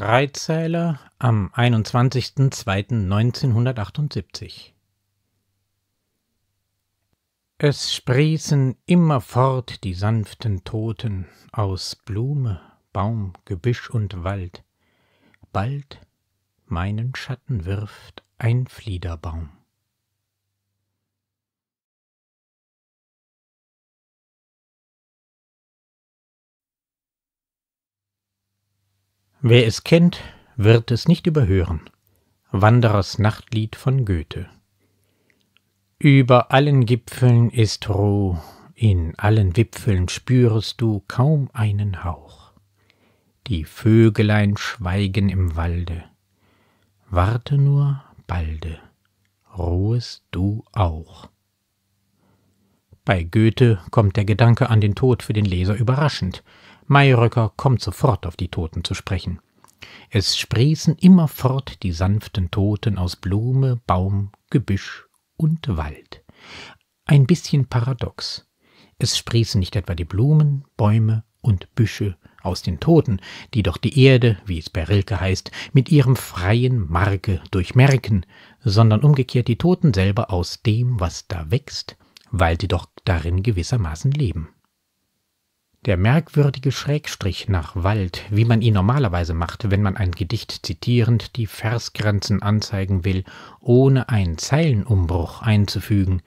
Dreizeiler am 21.02.1978 Es sprießen immerfort die sanften Toten aus Blume, Baum, Gebüsch und Wald. Bald meinen Schatten wirft ein Fliederbaum. Wer es kennt, wird es nicht überhören. Wanderers Nachtlied von Goethe. Über allen Gipfeln ist Ruh, in allen Wipfeln spürest du kaum einen Hauch. Die Vögelein schweigen im Walde. Warte nur, balde, ruhest du auch. Bei Goethe kommt der Gedanke an den Tod für den Leser überraschend. Mayröcker kommt sofort auf die Toten zu sprechen. Es sprießen immerfort die sanften Toten aus Blume, Baum, Gebüsch und Wald. Ein bisschen paradox. Es sprießen nicht etwa die Blumen, Bäume und Büsche aus den Toten, die doch die Erde, wie es bei Rilke heißt, mit ihrem freien Marke durchmerken, sondern umgekehrt die Toten selber aus dem, was da wächst, weil sie doch darin gewissermaßen leben. Der merkwürdige Schrägstrich nach Wald, wie man ihn normalerweise macht, wenn man ein Gedicht zitierend die Versgrenzen anzeigen will, ohne einen Zeilenumbruch einzufügen,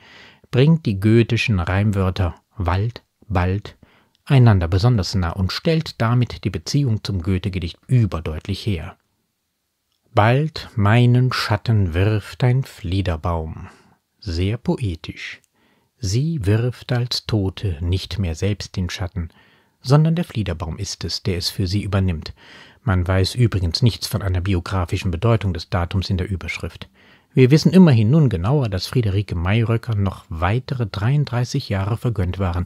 bringt die goethischen Reimwörter Wald, bald einander besonders nah und stellt damit die Beziehung zum Goethe-Gedicht überdeutlich her. Bald meinen Schatten wirft ein Fliederbaum. Sehr poetisch. Sie wirft als Tote nicht mehr selbst den Schatten, sondern der Fliederbaum ist es, der es für sie übernimmt. Man weiß übrigens nichts von einer biografischen Bedeutung des Datums in der Überschrift. Wir wissen immerhin nun genauer, dass Friederike Mayröcker noch weitere 33 Jahre vergönnt waren,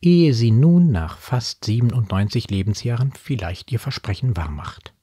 ehe sie nun nach fast 97 Lebensjahren vielleicht ihr Versprechen wahrmacht.